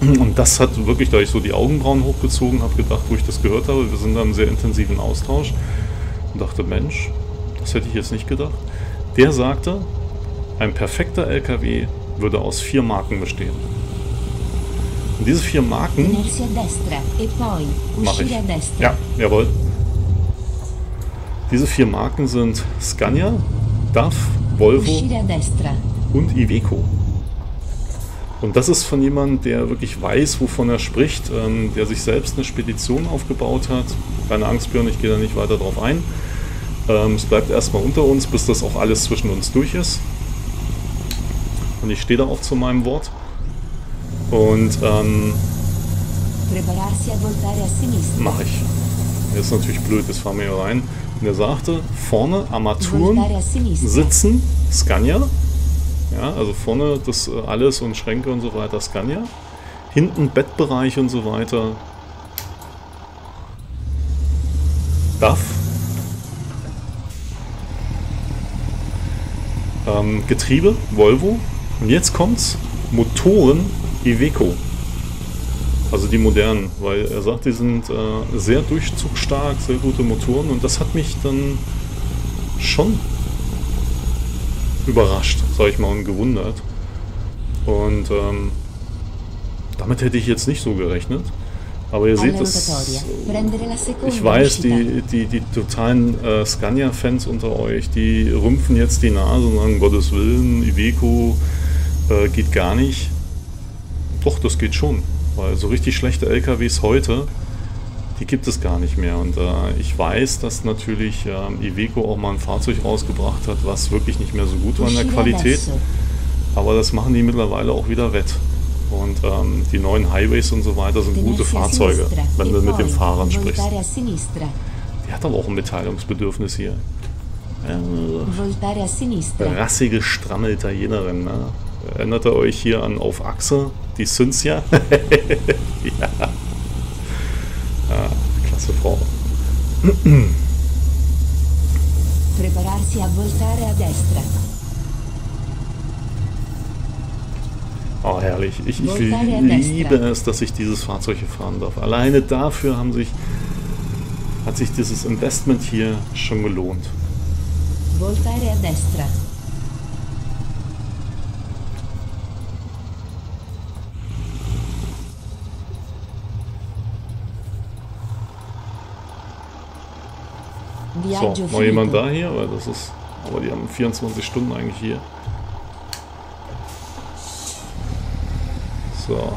Und das hat wirklich, da ich so die Augenbrauen hochgezogen habe, gedacht, wo ich das gehört habe, wir sind da im sehr intensiven Austausch und dachte, Mensch, das hätte ich jetzt nicht gedacht. Der sagte, ein perfekter LKW würde aus vier Marken bestehen. Und diese vier Marken. E Mache ich. Ja, jawohl. Diese vier Marken sind Scania, DAF, Volvo und Iveco. Und das ist von jemandem, der wirklich weiß, wovon er spricht, ähm, der sich selbst eine Spedition aufgebaut hat. Keine Angst, Björn, ich gehe da nicht weiter drauf ein. Ähm, es bleibt erstmal unter uns, bis das auch alles zwischen uns durch ist. Und ich stehe da auch zu meinem Wort. Und ähm, mache ich. Das ist natürlich blöd, das fahren wir hier rein. Und er sagte, vorne Armaturen sitzen, Scania. Ja, also vorne das äh, alles und Schränke und so weiter, Scania. Hinten Bettbereich und so weiter. DAF. Ähm, Getriebe, Volvo. Und jetzt kommt's. Motoren, Iveco. Also die modernen, weil er sagt, die sind äh, sehr durchzugstark, sehr gute Motoren und das hat mich dann schon überrascht, sage ich mal, und gewundert. Und ähm, damit hätte ich jetzt nicht so gerechnet. Aber ihr seht es. Ich weiß, die, die, die totalen äh, Scania-Fans unter euch, die rümpfen jetzt die Nase und sagen, Gottes Willen, Iveco äh, geht gar nicht. Doch, das geht schon. Weil so richtig schlechte LKWs heute, die gibt es gar nicht mehr. Und äh, ich weiß, dass natürlich äh, Iveco auch mal ein Fahrzeug rausgebracht hat, was wirklich nicht mehr so gut war in der Qualität. Aber das machen die mittlerweile auch wieder wett. Und ähm, die neuen Highways und so weiter sind gute Fahrzeuge, wenn du mit den Fahrern sprichst. Die hat aber auch ein Mitteilungsbedürfnis hier. Äh, rassige, stramme Italienerin. Ne? Erinnert ihr euch hier an Auf Achse? Die Cynthia? [laughs] ja. Mm. Prepararsi a voltare a destra. Oh, herrlich. Ich, ich liebe es, dass ich dieses Fahrzeug hier fahren darf. Alleine dafür haben sich, hat sich dieses Investment hier schon gelohnt. Voltare a destra. So, noch jemand da hier? Weil das ist, aber die haben 24 Stunden eigentlich hier. So.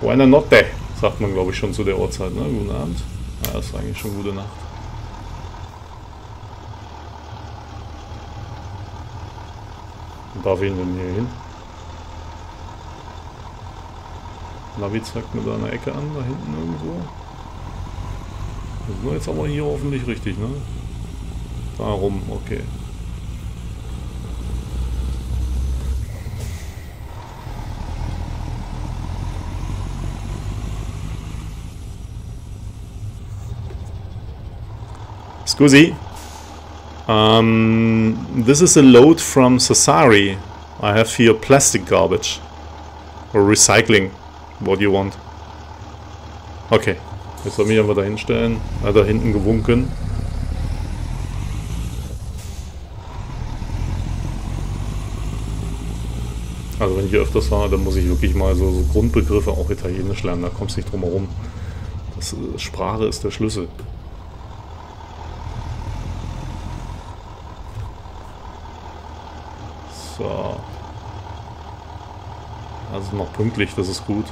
Buena notte, sagt man glaube ich schon zu der Uhrzeit, ne? Guten Abend. Ja, das ist eigentlich schon gute Nacht. Darf ich denn hier hin? Navi zeigt mir da eine Ecke an, da hinten irgendwo. Ist jetzt aber hier hoffentlich richtig, ne? Darum, okay. Scusi. Um, this is a load from Sassari. I have here plastic garbage. Or recycling. What do you want? Okay. Jetzt soll mich einfach da hinstellen. Hat da hinten gewunken. Also wenn ich hier öfters war, dann muss ich wirklich mal so, so Grundbegriffe auch Italienisch lernen. Da kommst du nicht drum herum. Das, äh, Sprache ist der Schlüssel. So. Also noch pünktlich, das ist gut.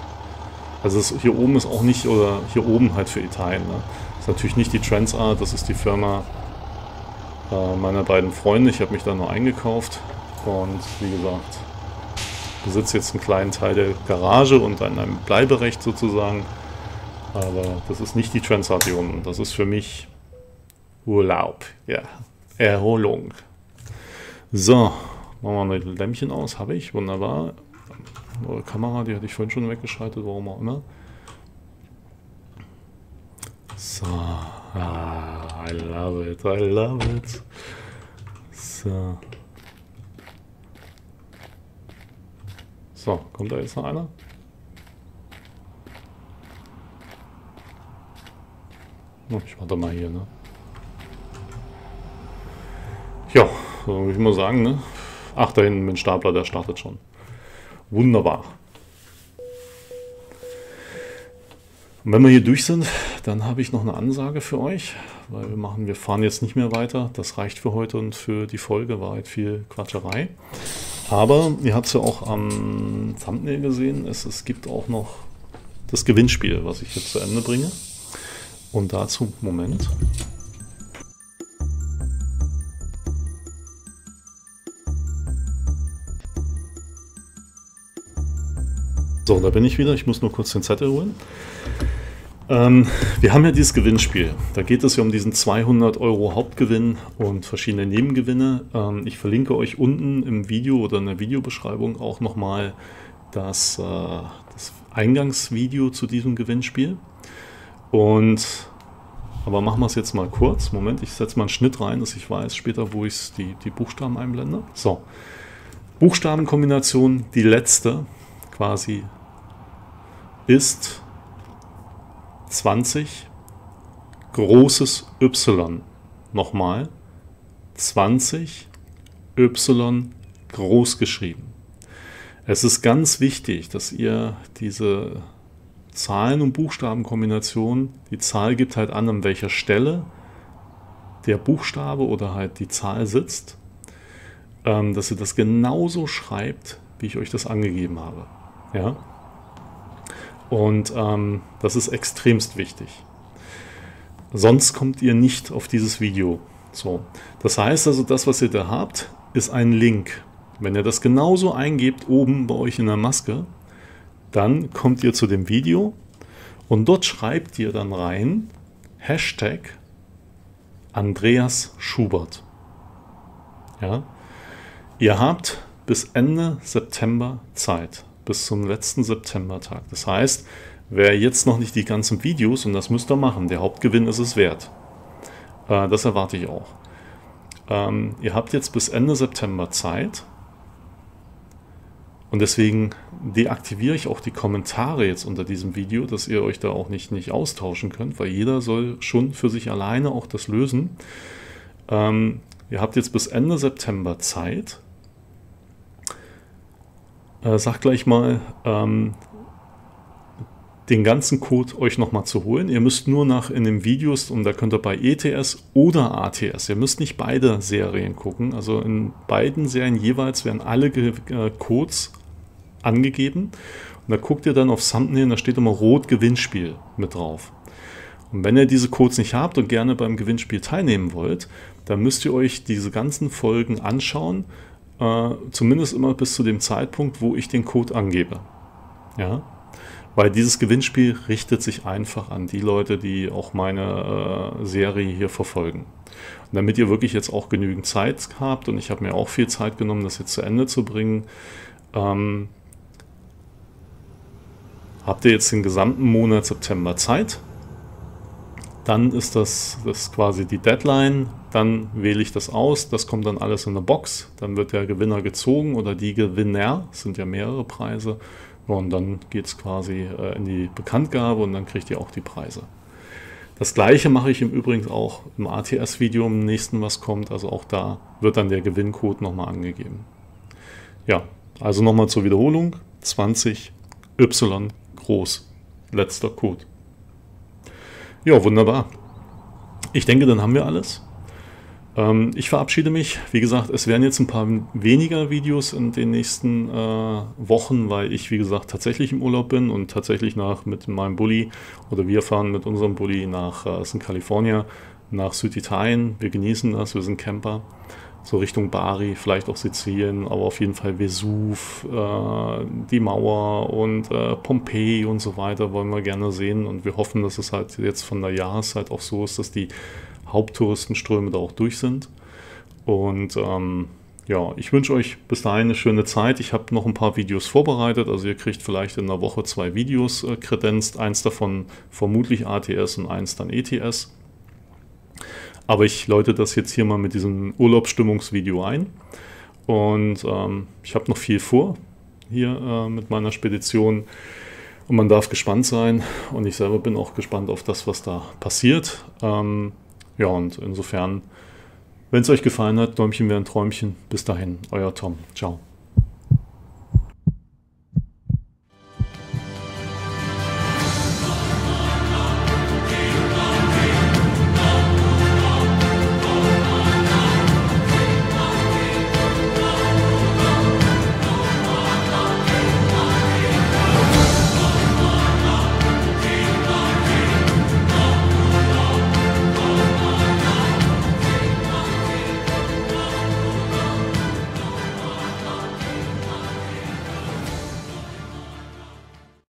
Also es, hier oben ist auch nicht, oder hier oben halt für Italien. Ne? Ist natürlich nicht die Transart, das ist die Firma äh, meiner beiden Freunde. Ich habe mich da nur eingekauft und wie gesagt, besitze jetzt einen kleinen Teil der Garage und an einem Bleiberecht sozusagen. Aber das ist nicht die Transart hier unten. Das ist für mich Urlaub. Ja, Erholung. So, machen wir ein Lämpchen aus. Habe ich, wunderbar. Neue Kamera, die hatte ich vorhin schon weggeschaltet, warum auch immer. So. Ah, I love it, I love it. So. So, kommt da jetzt noch einer? Ich warte mal hier, ne? Ja, so würde ich mal sagen, ne? Ach, da hinten mit dem Stapler, der startet schon. Wunderbar. Und wenn wir hier durch sind, dann habe ich noch eine Ansage für euch, weil wir machen, wir fahren jetzt nicht mehr weiter. Das reicht für heute und für die Folge, war halt viel Quatscherei. Aber ihr habt es ja auch am Thumbnail gesehen, es, es gibt auch noch das Gewinnspiel, was ich jetzt zu Ende bringe. Und dazu, Moment. So, da bin ich wieder. Ich muss nur kurz den Zettel holen. Ähm, wir haben ja dieses Gewinnspiel. Da geht es ja um diesen 200 Euro Hauptgewinn und verschiedene Nebengewinne. Ähm, ich verlinke euch unten im Video oder in der Videobeschreibung auch nochmal das, äh, das Eingangsvideo zu diesem Gewinnspiel. Und aber machen wir es jetzt mal kurz. Moment, ich setze mal einen Schnitt rein, dass ich weiß später, wo ich die, die Buchstaben einblende. So, Buchstabenkombination, die letzte quasi ist 20 großes Y. Nochmal 20 Y groß geschrieben. Es ist ganz wichtig, dass ihr diese Zahlen- und Buchstabenkombination, die Zahl gibt halt an, an welcher Stelle der Buchstabe oder halt die Zahl sitzt, ähm, dass ihr das genauso schreibt, wie ich euch das angegeben habe. Ja? Und ähm, das ist extremst wichtig. Sonst kommt ihr nicht auf dieses Video. So. Das heißt also, das, was ihr da habt, ist ein Link. Wenn ihr das genauso eingebt oben bei euch in der Maske, dann kommt ihr zu dem Video und dort schreibt ihr dann rein Hashtag Andreas Schubert. Ja? Ihr habt bis Ende September Zeit bis zum letzten Septembertag. Das heißt, wer jetzt noch nicht die ganzen Videos, und das müsst ihr machen, der Hauptgewinn ist es wert. Äh, das erwarte ich auch. Ähm, ihr habt jetzt bis Ende September Zeit, Und deswegen deaktiviere ich auch die Kommentare jetzt unter diesem Video, dass ihr euch da auch nicht, nicht austauschen könnt, weil jeder soll schon für sich alleine auch das lösen. Ähm, ihr habt jetzt bis Ende September Zeit. Äh, sagt gleich mal, ähm, den ganzen Code euch nochmal zu holen. Ihr müsst nur nach in den Videos, und da könnt ihr bei ETS oder ATS, ihr müsst nicht beide Serien gucken. Also in beiden Serien jeweils werden alle äh, Codes angegeben. Und da guckt ihr dann auf Thumbnail, da steht immer Rot Gewinnspiel mit drauf. Und wenn ihr diese Codes nicht habt und gerne beim Gewinnspiel teilnehmen wollt, dann müsst ihr euch diese ganzen Folgen anschauen, äh, zumindest immer bis zu dem Zeitpunkt, wo ich den Code angebe. Ja, weil dieses Gewinnspiel richtet sich einfach an die Leute, die auch meine äh, Serie hier verfolgen. Und damit ihr wirklich jetzt auch genügend Zeit habt, und ich habe mir auch viel Zeit genommen, das jetzt zu Ende zu bringen, ähm, habt ihr jetzt den gesamten Monat September Zeit. Dann ist das, das quasi die Deadline. Dann wähle ich das aus. Das kommt dann alles in eine Box. Dann wird der Gewinner gezogen oder die Gewinner. Sind ja mehrere Preise. Und dann geht es quasi äh, in die Bekanntgabe und dann kriegt ihr auch die Preise. Das gleiche mache ich im Übrigen auch im ATS-Video im nächsten, was kommt. Also auch da wird dann der Gewinncode nochmal angegeben. Ja, also nochmal zur Wiederholung. 20 Y groß. Letzter Code. Ja, wunderbar. Ich denke, dann haben wir alles. Ähm, ich verabschiede mich. Wie gesagt, es werden jetzt ein paar weniger Videos in den nächsten äh, Wochen, weil ich, wie gesagt, tatsächlich im Urlaub bin und tatsächlich nach mit meinem Bulli oder wir fahren mit unserem Bulli nach äh, in Kalifornien, nach Süditalien. Wir genießen das, wir sind Camper. So Richtung Bari, vielleicht auch Sizilien, aber auf jeden Fall Vesuv, äh, die Mauer und äh, Pompeji und so weiter wollen wir gerne sehen. Und wir hoffen, dass es halt jetzt von der Jahreszeit auch so ist, dass die Haupttouristenströme da auch durch sind. Und ähm, ja, ich wünsche euch bis dahin eine schöne Zeit. Ich habe noch ein paar Videos vorbereitet. Also ihr kriegt vielleicht in einer Woche zwei Videos äh, kredenzt. Eins davon vermutlich ATS und eins dann ETS. Aber ich läute das jetzt hier mal mit diesem Urlaubsstimmungsvideo ein. Und ähm, ich habe noch viel vor hier äh, mit meiner Spedition. Und man darf gespannt sein. Und ich selber bin auch gespannt auf das, was da passiert. Ähm, ja, und insofern, wenn es euch gefallen hat, Däumchen wäre ein Träumchen. Bis dahin, euer Tom. Ciao.